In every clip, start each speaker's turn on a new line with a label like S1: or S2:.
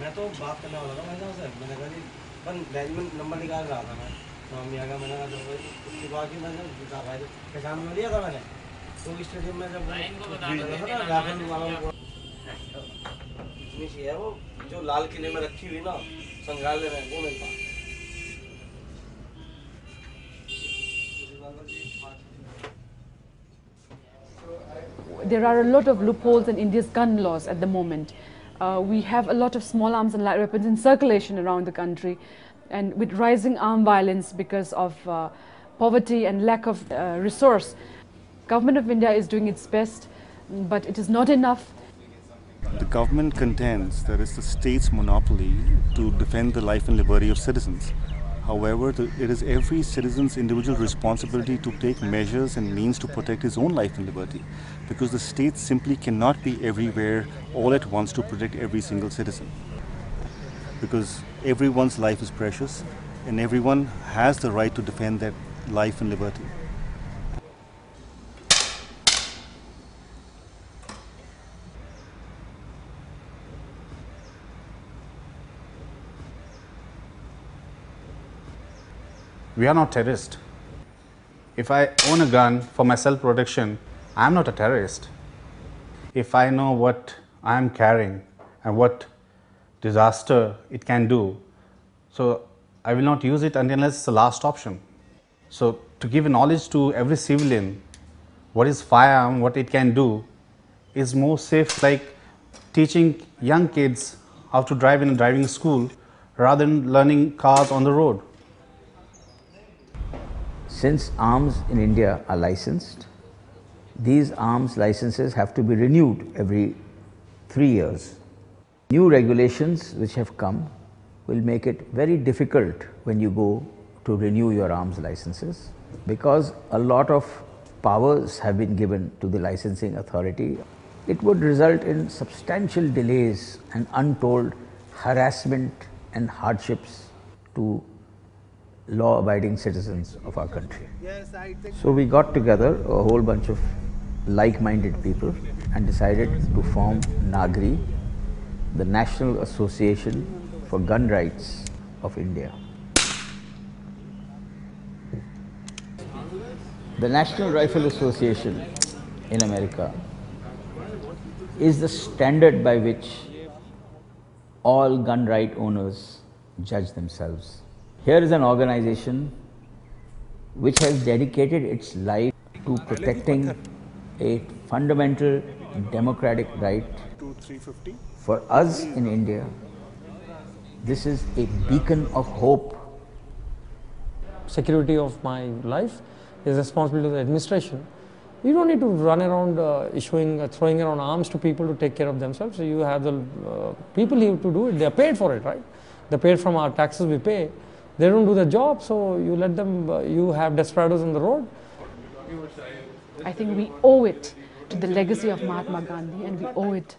S1: मैं तो बात करने वाला था भाई साहब से मैंने कहा जी पर मैनेजमेंट नंबर निकाल रहा था मैं। स्वामी आ गया मैंने कहा चलो ही मैंने जीता भाई पहचान में लिया था मैंने। तो स्टेडियम में जब वो था ना राफेल वालों को इतनी सी है वो जो लाल किले में रखी हुई ना संग्रहालय में वो मेरे
S2: There are a lot of loopholes in India's gun laws at the moment. Uh, we have a lot of small arms and light weapons in circulation around the country, and with rising armed violence because of uh, poverty and lack of uh, resource, government of India is doing its best, but it is not enough.
S3: The government contends that it's the state's monopoly to defend the life and liberty of citizens. However, the, it is every citizen's individual responsibility to take measures and means to protect his own life and liberty because the state simply cannot be everywhere all at once to protect every single citizen. Because everyone's life is precious and everyone has the right to defend that life and liberty.
S4: We are not terrorists. If I own a gun for my self protection, I am not a terrorist. If I know what I am carrying and what disaster it can do, so I will not use it unless it's the last option. So to give knowledge to every civilian what is firearm, what it can do, is more safe like teaching young kids how to drive in a driving school rather than learning cars on the road.
S5: Since arms in India are licensed, these arms licenses have to be renewed every three years. New regulations which have come will make it very difficult when you go to renew your arms licenses because a lot of powers have been given to the licensing authority. It would result in substantial delays and untold harassment and hardships to law abiding citizens of our country. So we got together a whole bunch of like minded people and decided to form NAGRI, the National Association for Gun Rights of India. The National Rifle Association in America is the standard by which all gun right owners judge themselves. Here is an organization which has dedicated its life to protecting a fundamental democratic right. For us in India, this is a beacon of hope.
S6: Security of my life is responsibility of the administration. You don't need to run around uh, issuing, uh, throwing around arms to people to take care of themselves. So you have the uh, people here to do it. They are paid for it, right? They're paid from our taxes we pay. They don't do the job, so you let them. Uh, you have desperados on the road.
S2: I think we owe it to the legacy of Mahatma Gandhi and we owe it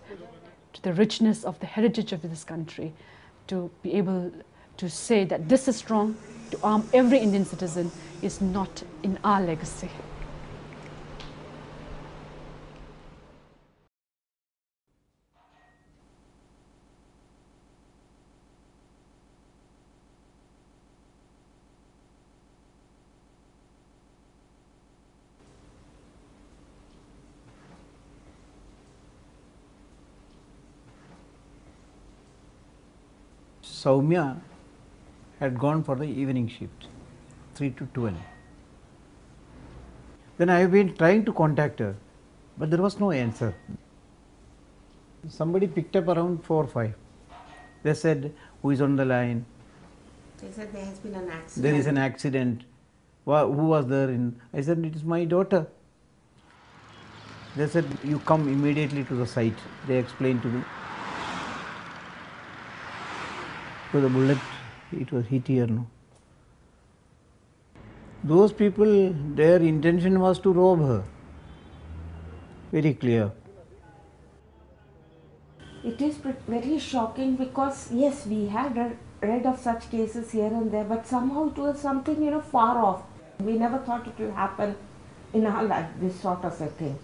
S2: to the richness of the heritage of this country to be able to say that this is wrong, to arm every Indian citizen is not in our legacy.
S7: Soumya had gone for the evening shift, 3 to 12. Then I have been trying to contact her, but there was no answer. Somebody picked up around 4 or 5. They said, Who is on the line?
S8: They said there has been an accident.
S7: There is an accident. Who was there? In? I said, It is my daughter. They said, You come immediately to the site. They explained to me. So the bullet, it was hit here, no. Those people, their intention was to rob her. Very clear.
S8: It is very shocking because yes, we had read of such cases here and there, but somehow it was something you know far off. We never thought it would happen in our life. This sort of a thing.